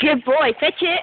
Good boy. Fetch it.